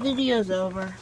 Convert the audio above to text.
video's over.